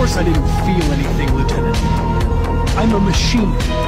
course I didn't feel anything, Lieutenant. I'm a machine.